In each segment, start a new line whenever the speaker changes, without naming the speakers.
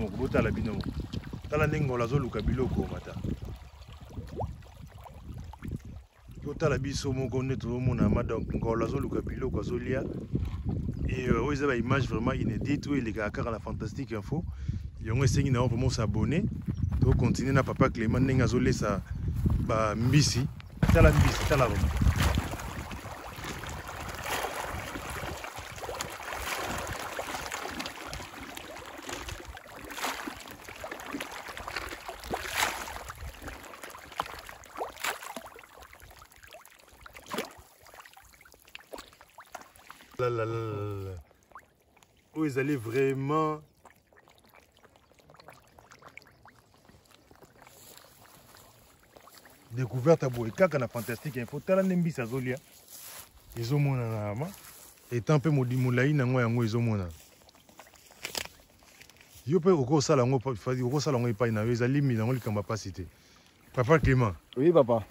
moko botala bino. Moko tala ndenge ngolo biloko mata. Totala biso moko nde tozomona ma donc ngolo azoluka biloko azolia. Euh, oyo eza baimage vraiment inédite oyo elekaka kaka na fantastique info. Yango esengi na yo vraiment osabone tokontinue na papa clément ndenge azolesa bambisi tala mbisi tala vraiment La, la, la, la, la. Ezali vraiment découverte boye kaka na fantastique info. Tala nde mbisi azolia. Ezomonana ma etan mpe modi molai nango yango ezomonana yo mpe okosala yango okosala yango epai na yo ezali mi nango likambo ya mpasi te. Papa clément.
Oui, papa.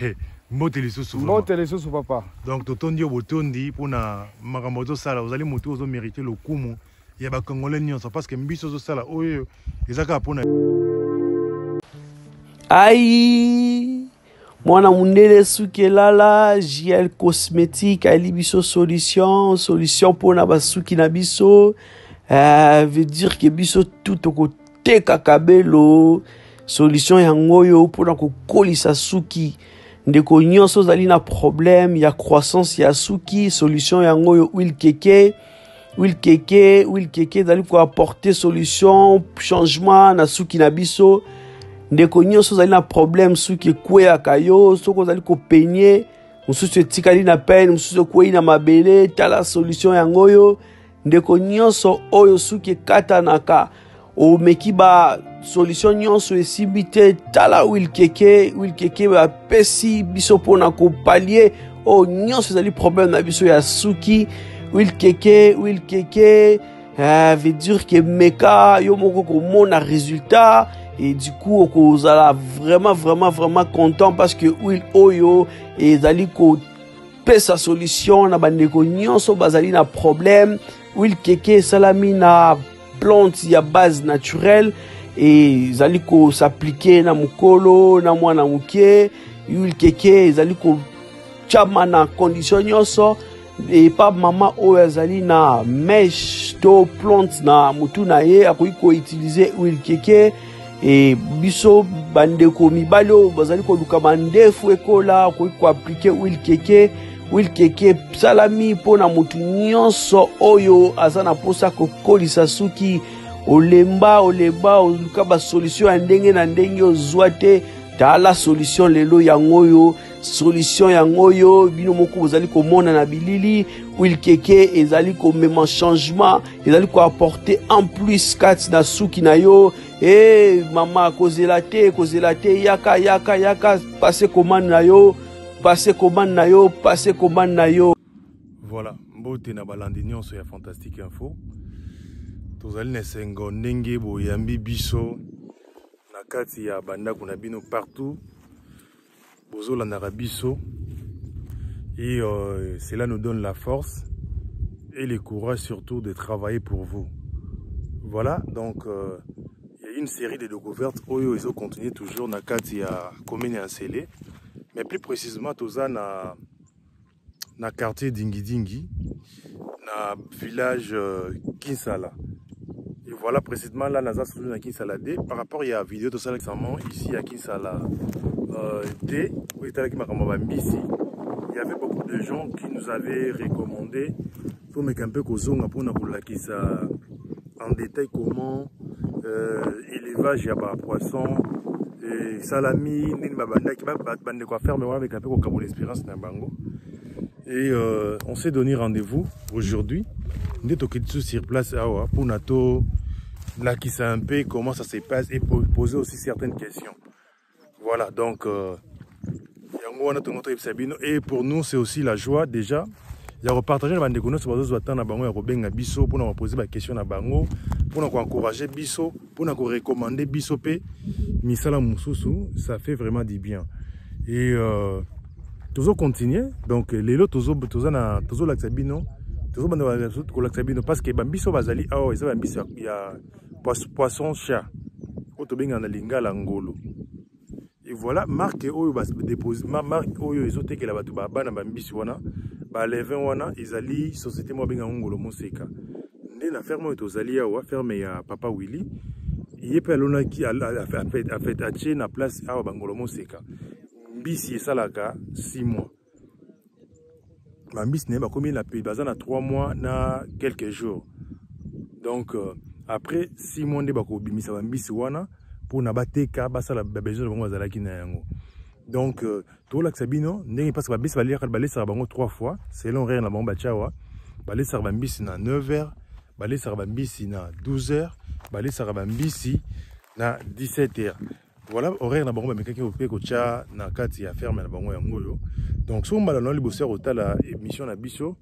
mbote lisusu.
Mbote lisusu papa.
donc totondi yo botondi mpona makambo ozosala ozali motu ozomérite lokumu ya bakongolais nyonso parce que mbiso ozosala oyo eza kaka mpona
ai mwana mundele suki elala jl cosmétique ayeli biso solution solution mpona basuki na biso. Uh, veut dire ke biso tu tokoteka kabelo. Solution yango oyo mpona kokolisa suki. Ndeko nyonso ozali na problème ya croissance ya suki. Solution yango oyo huile keke huile keke huile keke ezali koapporte solution changement na suki na biso. Ndeko nyonso ozali na problème suki ekweyaka yo soki ozali kopenye mosusu etikali na pene mosusu ekwei na mabele tala solution yango oyo ndeko nyonso oyo suki ekatanaka omeki ba solution nyonso esimbi te. Tala huile keke huile keke bapesi biso mpona kopalie oyo nyonso ezali problème na biso ya suki huile keke huile keke uh, veut dire ke meka yo moko komona résultat. Et du coup okozala vraiment vraiment vraiment content parce que huile oyo ezali kopesa solution na bandeko nyonso bazali na problème. Huile keke esalami na plante ya base naturelle. Ezali kosaplike na mokolo na mwana moke. Huile keke ezali kotyama na condition nyonso epa mama oyo azali na meshe to plante na motu na ye akoki koutilize huile keke e biso bandeko mibali oyo bazali koluka mandefu ekola okoki koaplike huile keke huile keke esalami mpona motu nyonso oyo aza na mposa kokolisa suki. Olemba olemba oluka basolution ya ndenge na ndenge ozwa te tala solution lelo yango oyo solution yango oyo bino moko bozali komona na bilili huile keke ezali komema changement ezali koapporte en plus kati na suki na yo. E mama kozela te kozela te yaka yaka yaka pase commande na yo pase commande na yo pase commande na yo.
Voilà mbote na balandi nyonso ya fantastique info. Tozali na esengo ndenge boyambi biso kati ya bandako na bino partout bozolandaka biso. Et cela nous donne la force et le courage surtout de travailler pour vous. Voilà donc euh, il y a une série de découvertes. Oyo ezocontinue toujours na kati ya commune ya nsele. Mais plus précisément toza na na quartier dingidingi na village euh, kinsala voilà précisément là naza surtout na kinsala d. Par rapport ya vidéo tosalaki récemment ici ya kinsala euh, d bambisi. Il y avait beaucoup de gens qui nous avaient recommandé tomeka mpe kozonga mpona kolakisa en détail comment euh, élevage ya bapoisson esalami ndeni babandaki bandeko aferme wana meka mpe kokabola espérance na bango. Et euh, on s'est donné rendez-vous aujourd'hui. Nde toketi so sur place awa mpona tolakisa un comment ça se passe et poser aussi certaines questions. Voilà donc euh, et pour nous c'est aussi la joie déjà ya kopartage na bandeko nyonso bazozwa ntan na bango kobenga biso mpona kopose baquestion na bango mpona koencourage biso mpona korekomande biso mpe misala ça fait vraiment du bien. Et euh, tozocontinue donc lelo tozolakisa bino tozobanda kolakisa bino parce que bazali bambiso ya poisson chat. Oyo tobengaka na lingala ngolo. Et voilà marque oyo badépose marque oyo ezotekela bato bana bambisi wana balevin wana ezali société moko abengaka ngolo moseka. Nde na ferme oyo tozali awa ferme ya papa willy ye mpe alonaki atie na place awa bangolo moseka. Mbisi esalaka 6 mois. Bambisi na ye bakomi baza na 3 mois na quelques jours. Donc euh, après 6 mois nde bakobimisa bambisi wana mpona bateka basala babesoin na bango bazalaki na yango. Donc euh, tolakisa bino ndenge mpasi babisi balesaka bango 3 fois selon rere na bango batia awa balesaka bambisi na 9 heures. Balesaka bambisi na 12 heures. Balesaka bambisi na 17 heures. Voilà horaire na bango bamekaki mpe kotya na kati ya ferme na bango yango donc soki mbala nao liboso ya kotala émission na biso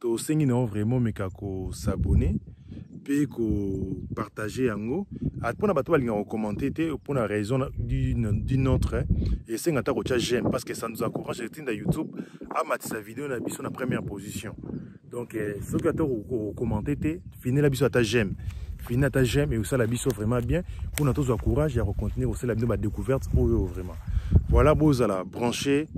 tosengi nao vraiment meka kosabone mpe kopartage yango mpona bato balingaka kokommente te mpona raison d'une autre esenga ata kotya j'aime parce que ça nous encourage. Etinda youtube amatisa video na biso na première position. Donc soki ata kokommente te finela biso ata j'aime. Fini ata j'aime eosala biso vraiment bien. Mpona tozwa courage ya kocontinue kosala bino badécouverte oyo vraiment. Voilà bozala branché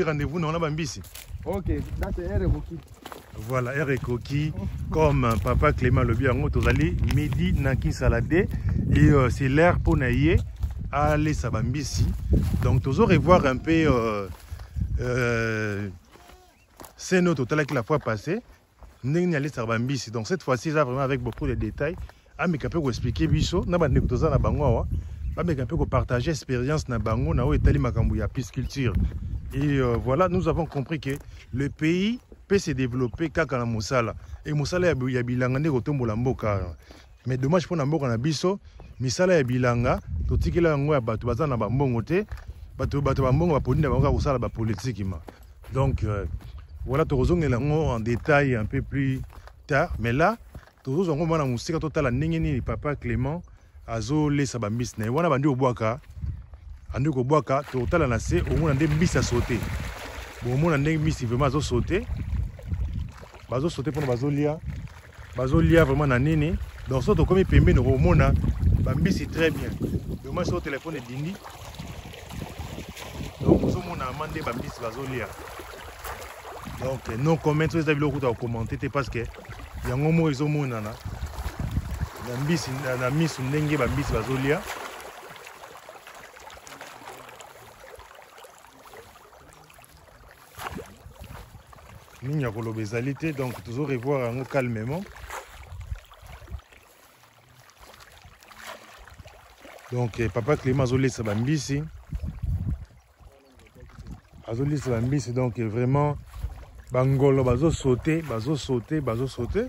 hein? midi rendez-vous na wana bambisi
ok date ere ekoki
voilà ere ekoki comme papa clément alobi yango tozali midi na kinsala d et euh, c'est l'air mpo na ye alesa bambisi. Donc tozo revoir un peu euh, euh, scène oyo totalaki la fois passée. Donc cette fois-ci vraiment avec beaucoup de détails. Ameka mpe koexplike biso na bandeko toza na bango awa bameka mpe kopartage expérience na bango na oyo etali makambo ya pisculture et euh, voilà nous avons compris que le pays peut se développer kaka na mosala e mosala ya bilanga nde kotombola mboka. Mais dommage mpo na mboka na biso misala ya bilanga totikela yango ya bato baza na bambongo te. Bato bato bambongo baponi na bango kaka kosala bapolitike ma. Donc euh, voilà tokozongela yango en détail un peu plus tard. Mais là tozozwa yango mwana mosika totala ndenge nini papa clément na ye. Wana bandi kobwaka andi kobwaka totala na se omona nde mbisi asote bomona ndenge mbisi vraiment azosote bazosote mpona bazolia bazolia vraiment na nini. Donc so tokomi pembeni komona bambisi très bien. Doma so telefone edindi donc ozomona ama nde bambisi bazolia donc non comment so eza biloko kuta kokommente te parce que yango moko ezomonana na misu ndenge bambisi bazolia nini ya koloba ezali te donc tozo revoir yango calmement. Donc eh, papa clément azolesa bambisi azolesa bambisi donc eh, vraiment bangolo bazosaute bazosaute bazosaute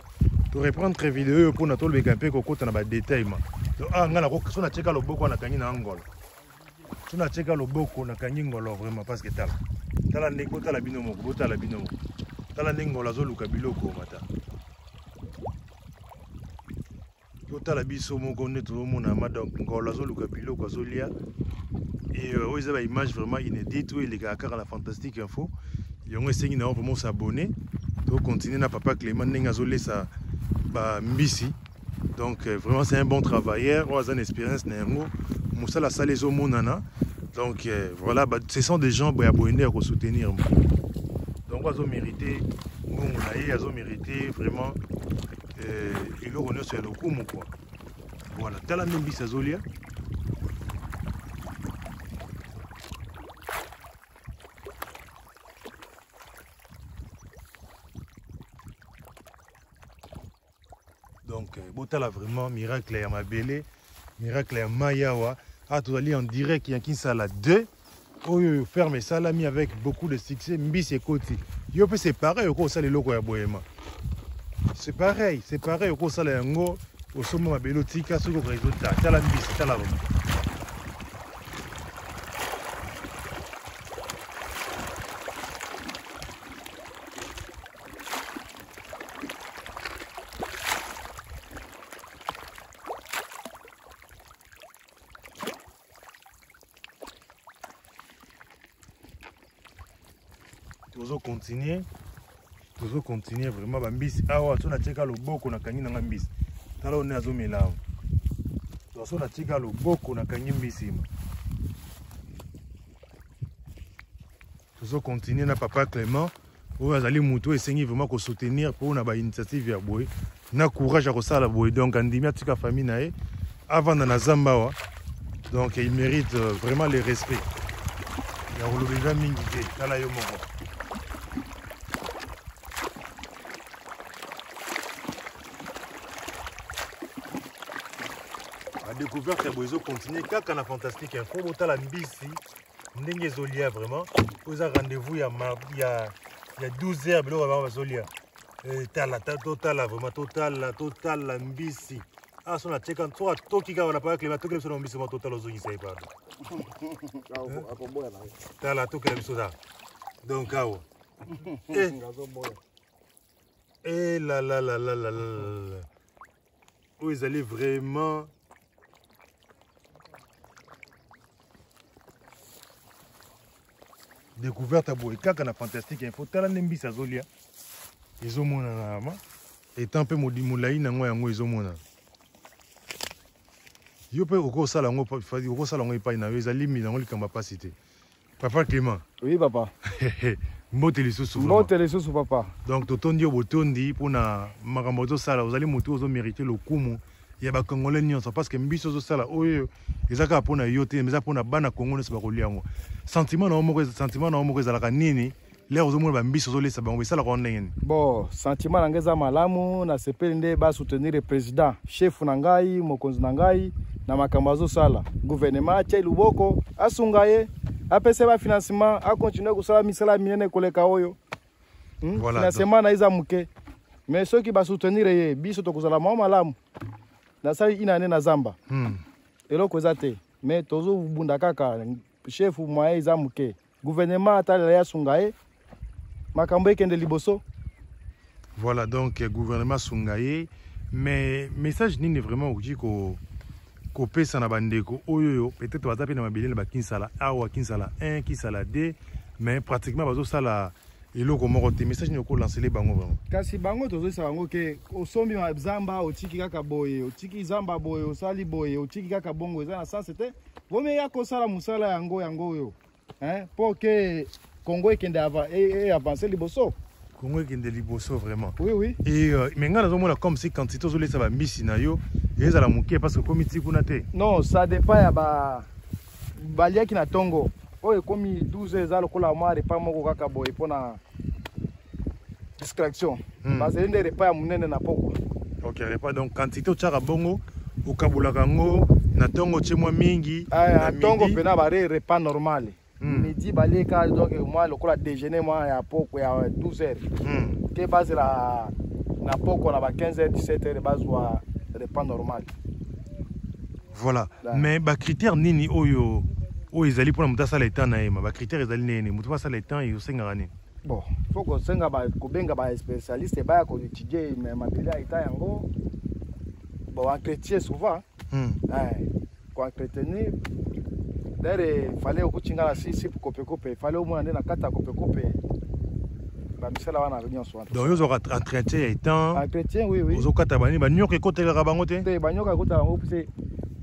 toreprendre video oyo mpona tolobeka mpe kokota na badetail ma ah, ngai so natieka loboko nakangi na ngolo so natieka loboko nakangi ngolo vraiment parce que tala tala ndenge botala bino moko botala bino tala ndenge ngolo azoluka biloko mata. Totala biso moko nde tozomona ma donc ngolo azoluka biloko azolia. Et oyo eza baimage vraiment inédite oyo elekaka kaka na fantastique info. Yango esengi na yo vraiment osabone tokontinue na papa clément ndenge azolesa bambisi donc euh, vraiment c'est un bon travailleur. Oyo aza na expérience na yango. Mosala asala ezomonana. Donc euh, voilà ce sont des gens ya boyende ya kosoutenir mo donc azomérite ngongo na ye azomérite vraiment euh, eloko nyonso ya lokumu quoi. Voilà tala nde mbisi azolia. Donc botala vraiment miracle ya mabele miracle ya mai awa ah tozali en direct ya kinsala 2 oyo ferme esalami avec beaucoup de succès. Mbisi ekoti yo c'est pareil okosala eloko ya boyema c'est pareil c'est pareil okosala yango osomba mabele otika soki okoka ezota tala mbisi tala bango tozocontinue tozocontinue vraiment bambisi awa so natika loboko nakangi nanga mbisi. Tala one azomela awa. So natika loboko nakangi mbisi ma. Tozocontinue na papa clément. Oyo azali motu esengi vraiment kosoutenir mpona bainitiative ya na courage ya kosala boye. Donc andimi atika famille na ye. Avanda donc il mérite euh, vraiment le respect. Ya kolobeza mingi j'espère que vous allez continuer. Kaka na fantastique vraiment. Rendez-vous il y a, il y a 12 heures, vous avez zolia. Tala, totala, vraiment, totala. Ah, son a check en toi, toki ka
wana pa klema,
toki le le. Hein? Donc. Eh. eh, la la la la la. Vous allez vraiment découverte boye kaka na fantastique info. Tala nde mbisi azolia. Ezomonana ma etant mpe molai nango yango ezomonana yo mpe okosala yango okosala yango epai na yo ezali mi nango likambo mpasi te. Papa clément.
Oui papa.
Mbote lisusu
mbote lisusu papa.
Donc totondi yo botondi mpona makambo ozosala ozali motu ozomérite lokumu ya bakongole nyonso. Parce que mbiso ozosala oyo eza kaka mpona yo te eza mpona bana kongo nyonso bakolia yango. Sentiment na yo moko ezalaka nini? Lere ozomona bambiso ozolesa bango esalaka ndenge nini?
Bon sentiment na ngai eza malamu nasepeli nde basoutenir président. Chef na ngai mokonzi na ngai na makambo azosala. Guvernema atia luboko asunga ye apesa bafinancement akontinue kosala misala minene koleka oyo. Hmm?
Voilà,
financement na eza moke. Mais soki basoutenir ye biso tokozala mwa malamu nasali ina na zamba.
Hmm.
eloko eza te. Mais tozobunda kaka chef moye eza moke gouvernement atalela ye asunga ye makambo ekende liboso.
Voilà donc gouvernement asunga ye mais message nini vraiment okoki ko kopesa na bandeko? Oyo oyo peut-être baza mpe na mabele na bakinsala awa kinsala 1 kinsala 2 mais pratiquement bazosala eloko moko te message nini okolancele bango vraiment.
Kasi bango tozoyisa bango ke osombi zamba otiki kaka boye otiki zamba boye osali boye otiki kaka bongo eza na sanse te vomi ya kosala mosala yango yango oyo hein, mpo ke kongo ekende ava- e- e liboso.
Kongo ekende liboso vraiment.
Oui oui.
Et euh, me ngai nazomona comme si quantité ozolesa bambisi na yo ezala moke parce que komi ti kuna te.
Non ça dépend ya ba baliaki na ntongo oyo ekomi 12 eza lokola mwa repas moko kaka boye mpona distraction
Hmm.
bazali nde repas ya monene na pokwa
ok repas donc quantité otyaka bongo okabolaka yango na ntongo otie mwa mingi
aya
na
ntongo
midi.
mpena bare repas normal
Hmm.
midi balieka donc mwa lokola déjeuner mwa ya poko ya 12 heures
Hmm.
ke bazela na poko na ba 15 heures 17 heures bazwa repas normal
voilà
Da.
mais bacritère nini oyo oyo ezali mpona moto asala etan na ye ma bacritère ezali nini? Moto po asala etan osengaka nini?
Bon fo kosenga kobenga baspécialiste baya koétudie mabele ya eta yango. Bon entretien souvent.
Hmm.
eh, koentretenir dere fale okutinga na sisi kopekope fale omona nde na kati ya kopekope bamisala wana nyonso
donc yo ozwaka entretien ya etan
entretien oui oui.
Ozokata banini banyoka ekotelaka bango te.
Te banyoka ekota yango puse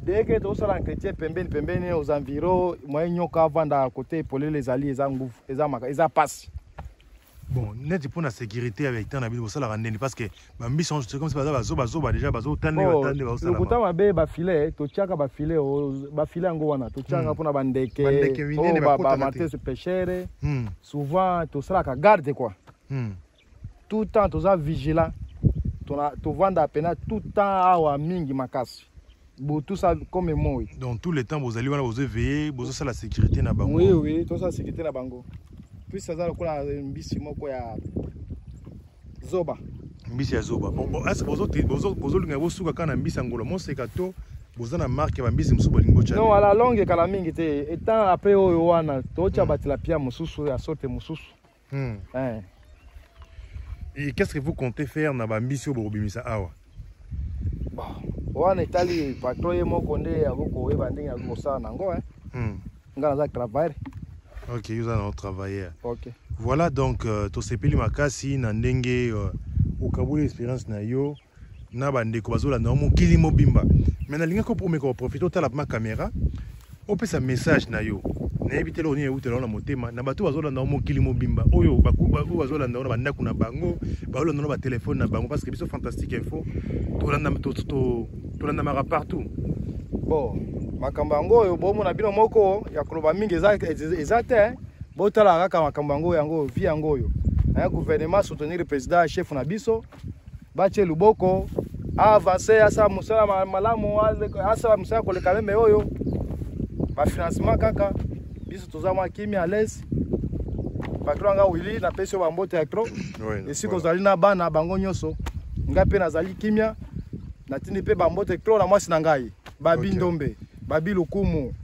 deke tozosala entretien pembeni pembeni aux environ moye nyoka avanda kote epolele ezali eza nguvu eza maka eza pasi
bon neti mpona sécurité ya etan na bino bosalaka ndeni parce que bambisi baza déjà bazotande batande
lokuta
bazosalama
mabe bafile totiaka bafile o- bafile yango wana totiaka
Hmm.
mpona bandeke
Bandeke minene bakotaka te.
bamartes pêchere
Hmm.
souvent tosalaka garde quoi
Hmm.
tout temps toza vigilant tovanda pena tout temps awa mingi makasi botusa comme moi
donc tout le temps bozali wana bozoveille bozosala sécurité na bango.
Oui oui tosala sécurité na bango. Plus aza lokola mbisi moko ya zoba.
Mbisi ya zoba. Bozolinga bosuka kaka na mbisi ya ngolo moseka to boza na marke ya bambisi mosusu bolingi botya
non ala longue ekala mingi te etant apres oyo wana totya
Mm.
batilapia mosusu ya sorte mosusu
Hmm.
Eh.
Et qu'est-ce que vous comptez faire awa?
Bon, wana etali patron ye moko nde akokoyeba ndenge akokosala nango eh.
Hmm.
nga naza travailleur
ok yo oza na otravailleur
ok.
Voilà donc euh, tosepeli makasi na ndenge euh, okaboli expérience na yo na bandeko bazolanda yo mokili mobimba. Me nalingaki omeka koprofite otala ma caméra opesa message na yo nayebi te eloko nini eutela ngo na motema. Na bato bazolanda ngo mokili mobimba. Oyo oyo bazolanda ngo na bandako na bango. Bazolanda ngo na batelefone na bango. Parce que biso fantastique info tolanda- to- to- tolandamaka partout.
Bon makambo yango oyo bomona bino moko ya koloba mingi eza, te eh. botala kaka makambo yango yango vi yango oyo. Aya gouvernement soutenir président chef na biso. Batie luboko aavance asala mosala ma- malamu asala mosala koleka meme oyo. Bafinancement kaka biso toza mwa kimi à l'aise yanga wili napesi yo bambote ya esika ozali na bana bango nyonso. Ngai mpe nazali kimia natindi mpe bambote klo na mwasi na ngai. Babi ndombe babi lukumu.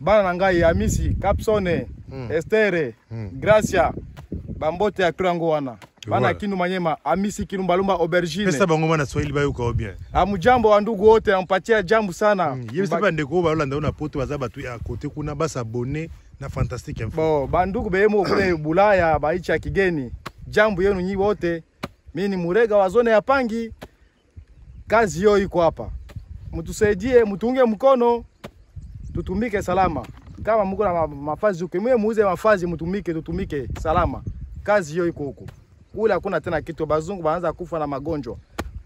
Bana na ngai amisi capsone
Mm.
estere
Mm.
gracia bambote ya yango wana bana kinu manyema amisi kinu mbalumba aubergine.
Pesa bango bana swahili bayoka yo bien.
Amujambo wa ndugu wote ampatia jambo sana.
Mm, ye biso bandeko oyo balolanda yo na poto baza batu ya kote kuna basa basabone na fantastique info.
Bo bandugu beyemo kule bulaya baichi ya kigeni. Jambo yenu nyi wote. Mimi ni murega wa zone ya pangi. Kazi hiyo iko hapa. Mtusaidie mtunge mkono tutumike salama. Kama mko na mafazi ukimwe mwe muuze mafazi mtumike tutumike salama. Kazi hiyo iko huko kule hakuna tena kitu bazungu baanza kufa na magonjwa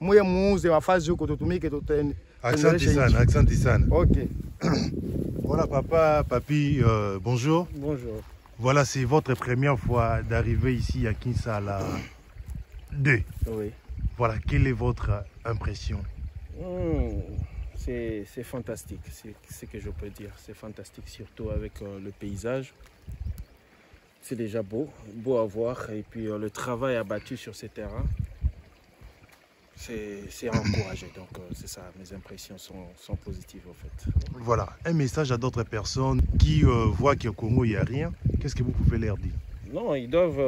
muye muuze mafazi huko tutumike tuten-
Asante sana, asante sana.
okay
Voilà papa, papi, euh, bonjour.
bonjour
Voilà, c'est votre première fois d'arriver ici à Kinsala 2.
Oui.
Voilà, quelle est votre impression?
C'est c'est fantastique, c'est ce que je peux dire. C'est fantastique, surtout avec euh, le paysage. C'est déjà beau, beau à voir. Et puis euh, le travail abattu sur ces terrains, c'est encouragé. Donc euh, c'est ça, mes impressions sont, sont positives en fait.
Voilà, un message à d'autres personnes qui euh, voient qu'au Congo, il n'y a rien. Qu'est-ce que vous pouvez leur dire?
Non, ils doivent,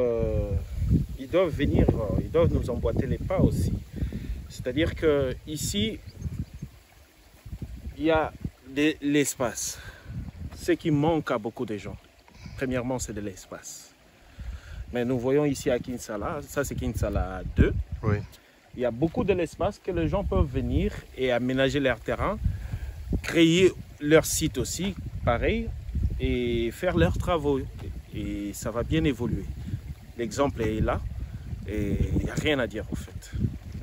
ils doivent venir, ils doivent nous emboîter les pas aussi. C'est-à-dire que ici, il y a de l'espace. Ce qui manque à beaucoup de gens, premièrement, c'est de l'espace. Mais nous voyons ici à Kinsala, ça c'est Kinsala 2,
Oui.
il y a beaucoup de l'espace que les gens peuvent venir et aménager leur terrain, créer leur site aussi, pareil, et faire leurs travaux. Et ça va bien évoluer. L'exemple est là et il n'y a rien à dire en fait.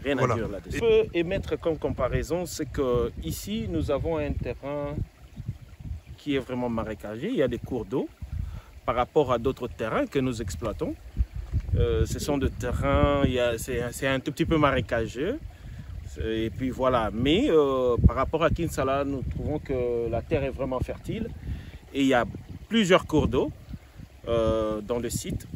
Rien
Voilà.
à dire là-dessus. Je peux émettre comme comparaison, c'est que ici nous avons un terrain qui est vraiment marécagé. Il y a des cours d'eau par rapport à d'autres terrains que nous exploitons. Euh, ce sont des terrains, c'est un tout petit peu marécageux. Et puis voilà. Mais euh, par rapport à Kinsala, nous trouvons que la terre est vraiment fertile. Et il y a plusieurs cours d'eau euh, dans le site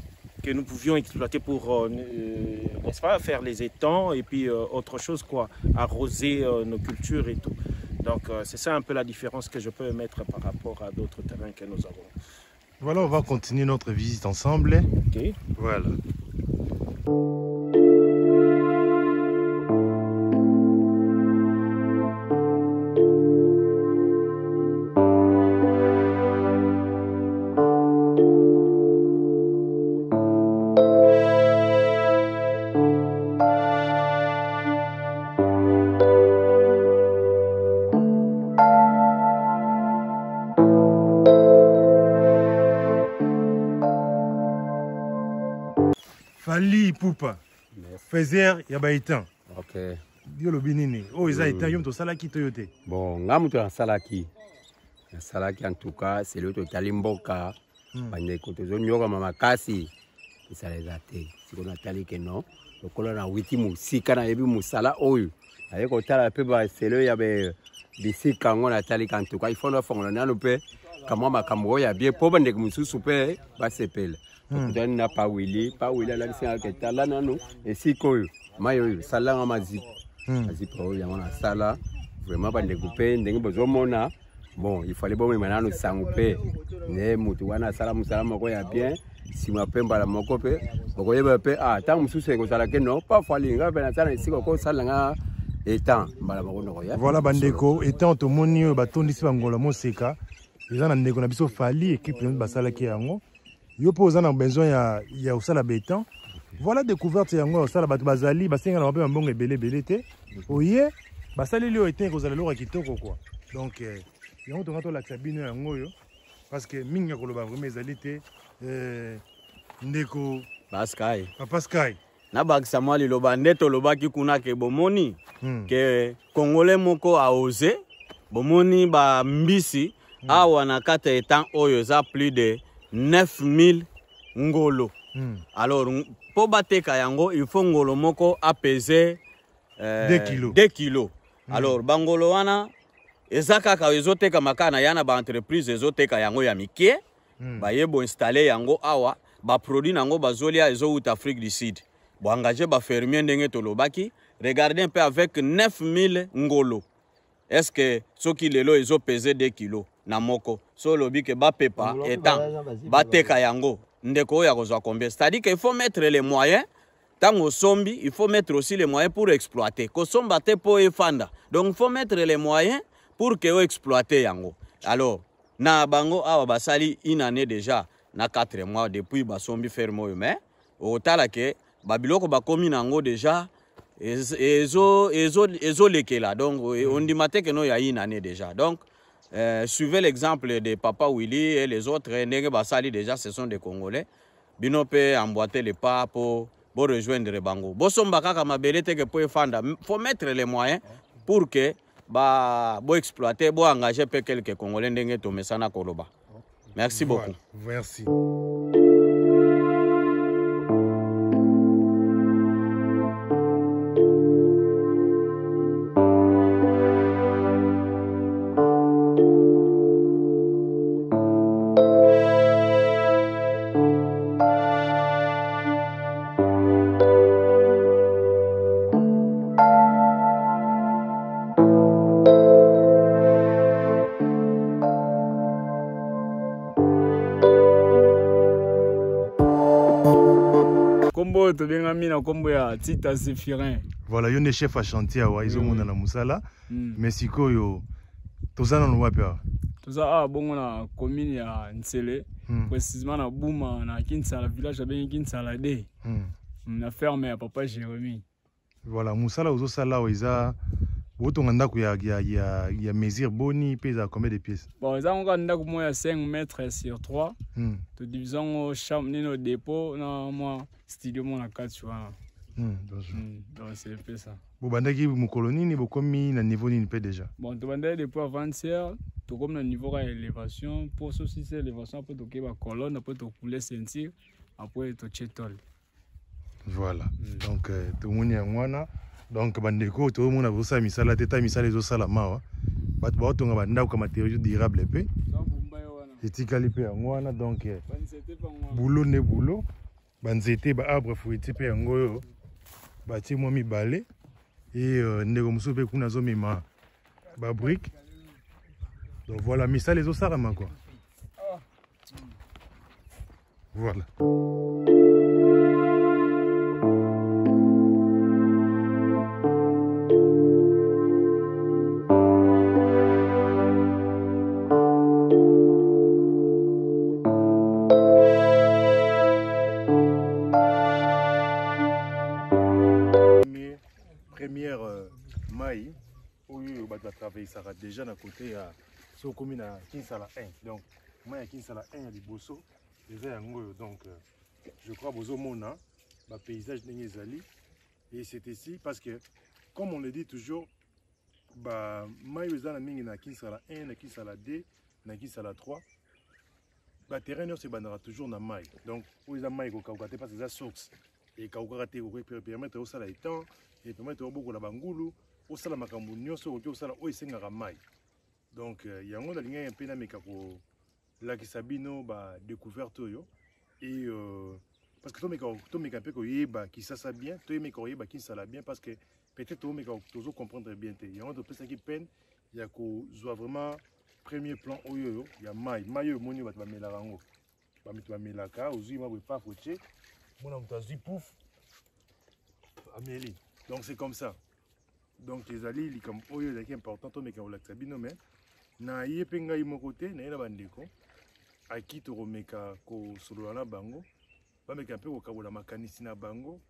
que nous pouvions exploiter pour, n'est-ce pas, faire les étangs et puis autre chose, quoi, arroser nos cultures et tout. Donc c'est ça un peu la différence que je peux mettre par rapport à d'autres terrains que nous avons.
Voilà, on va continuer notre visite ensemble.
Ok.
Voilà. Fali Poupa, Fezer ya baitan.
ok.
Yo lobi nini? Oh, eza etan yo tosalaki to yo te.
bon nga moto nasalaki nasalaki en tout cas selo totali mboka
Hmm.
bandeko tozonyokama makasi. Misala eza te siko natali ke non lokola na witi mosika nayebi mosala oyo naye kotala mpe baselo ya be- bisika yango natali ka en tout cas ifo nafongola nano mpe kamwa makambo oyo ya bie mpo bandeko mosusu mpe basepela tokutani na pa wili pa wili alakisanga ke tala nano esika oyo mai oyo esalanga mazipa
Hmm.
mazipa oyo yango nasala vraiment bandeko mpe ndenge bozomona bon ifale bomema nano sango mpe nde motu wana asala mosala moko ya bien nsima mpe mbala moko mpe bokoyeba mpe ah ntango mosusu ekozala ke no pa falinga mpe nasala na esika okosalanga etan mbala moko nokoya
voilà bandeko etant tomoni oyo batondisi bangolo moseka eza na ndeko na biso fali ekipe basalaki yango yo mpo oza na besoin ya, ya kosala betan voilà découverte yango ya kosala bato bazali basengana mpe mabongo ebele ebele te. Oye basaleli oyo eloko ya kitoko kua donc eh, yango tonga tolakisa bino yango oyo parce que mingi ya koloba vraimen ezali te. Eh, ndeko
paskai
papaskai
nabakisa mwa liloba nde tolobaki kuna ke bomoni
hmm.
ke kongole moko aose bomoni bambisi awa na kati etan oyo eza plus de 9000 ngolo.
Hmm.
alors mpo bateka yango il faut ngolo moko apese
Deux kilos.
2 kilo alors bangolo wana eza kaka ezotekama kaka na ya na baentreprise ezoteka yango ya mike
Hmm.
baye boinstale yango awa baproduit nango bazolia ezowuta afrique du sud. Boengage bafermier ndenge tolobaki regarde mpe avec 9000 ngolo. Est ce que soki lelo ezopese 2 kilo na moko. So olobi ke bapepa etan bateka yango. Ndeko oyo akozwa combien? C'est-à-dire que il faut mettre les moyens. Ntango osombi il faut mettre aussi les moyens pour exploiter. Kosomba te mpo efanda. Donc il faut mettre les moyens pour ke oexploite yango. Alors na bango awa basali une année déjà na 4 mois depuis basombi ferme oyo. Mais okotala ke babiloko bakomi déjà ez- ezo- ezo- ezolekela. Donc eh, ondima te keno ya une année déjà. Donc euh, suivez l'exemple de papa willy et les autres. Ndenge basali déjà ce sont des congolais. Bino mpe emboite le pas bango. Mabele teke mpo efanda. M- faut mettre les moyens pour que ba boexploite boengage mpe quelque congolais. Ndenge tomesana koloba. Merci beaucoup.
Merci
nkombo ya tita sephirin
voilà yo nde chef ya chantier awa ezomona na mosala.
Mm.
mais sikoyo toza nano wapi awa?
Toza awa bongo na commune ya ntsele
Hmm,
précisement na buma na kinsala village abengi kinsala d.
Hmm.
na ferme ya papa jérémi
voilà mosala ozosala awa eza botonga ndako ya, ya, ya, ya mesure boni mpe ezala combien de pièces?
Bon eza ngo kaka ndako moko ya 5 mètre sur 3
hmm.
todivize yango chambre nini dépôt na mwa studio mo na kati wana
Hmm,
Mm, donc c'est ça.
Bobandaki mokolo nini bokomi na niveau nini mpe déjà?
Bon tobandaki depuis avant-hier tokomi na niveau kaka élévation mpo sosi se élévation tokule ceinture apres totie tole
voilà. Donc euh, tomoni yango wana donc bandeko tozomona bazosala misala te ta misala ezosala mawa. Bato baotonga bandako ya matériau durable mpe etikali mpe yango wana donc eh, bulo nde bulo banzete baarbre fruitier mpe yango oyo batie mwa mibale. E ndeko mosusu mpe kuna azomema babrike donc voilà misala ezosalama kua voilà oyo bato batraversaka déjà côté so okomi na kinsala 1 donc mai ya kinsala 1 ya liboso eza yango donc euh, je crois bozomona bapaysage ndenge ezali. Et c'est ici parce que comme on le dit toujours kinsala 1 na kinsala 2 na kinsala 3 baterrain nyonso ebandaka toujours na mai donc mai parce source. Ekawukaka te ekopermettre osala etan epermettre obokola bangulu osala makambo nyonso okoki kosala oyo esengaka mai. Donc euh, yango nalingaki mpe nameka kolakisa bino badécouverte oyo. Euh, parce que tomeka mpe koyeba kisasa bien toyemeka koyeba kinsala bien parce que peut-être tomeka tozo comprendre bien te. Yango topesaki peine ya kozwa vraiment premier plan oyo oyo ya mai. Mai oyo omoni bato bamelaka yango. Bato bamelaka ozwi mona moto azwi pouf. Ameli donc c'est comme ça donc ezali likambo oyo ezalaki important tomeka kolakisa bino me na ye mpe ngai moko te naye na bandeko. Aki tokomeka kosolola na bango. Bameka mpe kokabola makanisi na bango.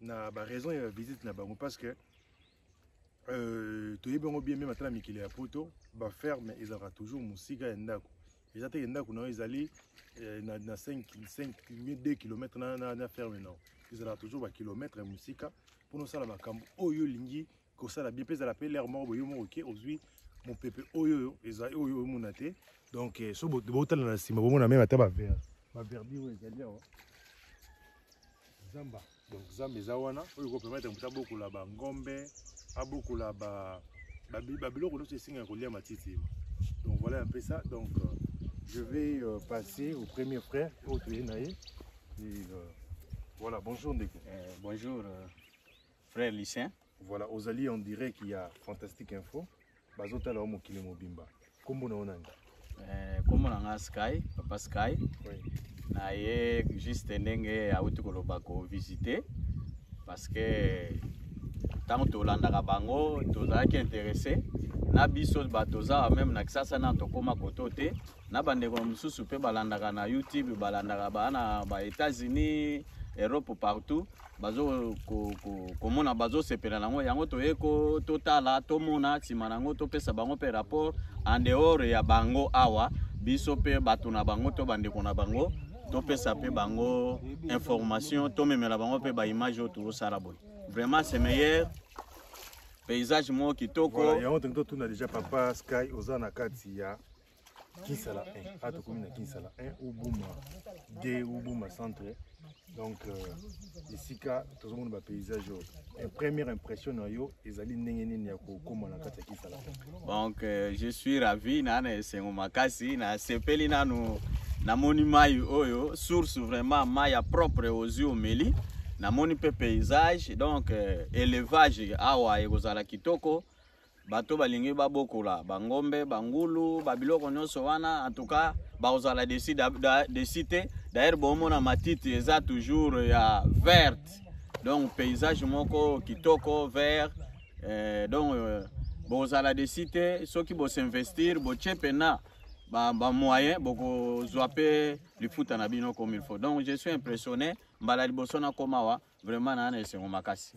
Na baraison ya visite na bango parce que toyebi yango bien meme ata na mikili ya poto baferme ezalaka toujours mosika ya ndako eza te ndako na yo ezali na, na 5 2 km na, na, ferme na yo ezalaka toujours bakilometre ya mosika mpona osala makambo oyo olingi kosala bien mpe ezala mpe lere moko boyo moko oke ozwi mopepe oyo oyo ezali oyo omona te. Donc eh, so bo- botala na nsima bomona meme ata baver baverdi oyo ezali awa. Zamba. Donc zamba eza wana oyo kopermettre moto abokola bangombe abokola ba- babi- babiloko nyonso esengaka kolia matiti. Donc voilà un peu ça. Donc euh, je vais euh, passer au premier frère oyo toye na ye voilà bonjour ndeko.
Euh, bonjour, frère lycéen.
Voilà ozali on dirait qu'il y a fantastique info. Bazotala mokili mobimba. Nkombo na yo nani
Euh, kombo na nga sky papa sky.
Oui.
na ye juste ndenge awuti koloba kovisite. Parce que ntango tolandaka bango tozalaki interesse na biso bato toza meme na kisasa na tokóma koto te. Na bandeko mosusu mpe balandaka na youtube balandaka baa na ba états-unis europe partout. Bazo ko- ko- komona bazosepela nango. Yango toye totala tomona nsima nango topesa bango mpe rapport. En dehors ya bango awa biso mpe bato na bango to bandeko na bango topesa mpe bango information tomemela bango mpe baimage oyo tozosala boye. Vraiment c'est meilleur paysage moko kitoko.
Voilà yango tongi déjà papa sky oza kati ya kinsala 1 a tokomi na kinsala 1 ubuma d ubuma centre. Donc euh, esika tozomona bapaysage oyo Eh, première impression na na kati ya kinsala 1
donc euh, je suis ravi na esengo makasi nasepeli nanu namoni mai source vraiment mai ya propre ozwi omeli. Namoni mpe paysage donc euh, élevage awa ekozala kitoko bato balingi babokola. Bangombe bangulu babiloko nyonso wana. Cas bakozala desi desi te d'ailleurs bomona matiti eza toujours ya verte. Donc paysage moko kitoko vert. Euh, donc euh, bozala desi te soki bosinvestir botie mpena bamoyen ba bokozwa mpe lifuta na bino comme il faut. Donc je suis impressionné. Mbala liboso nakoma awa vraiment naa na esengo makasi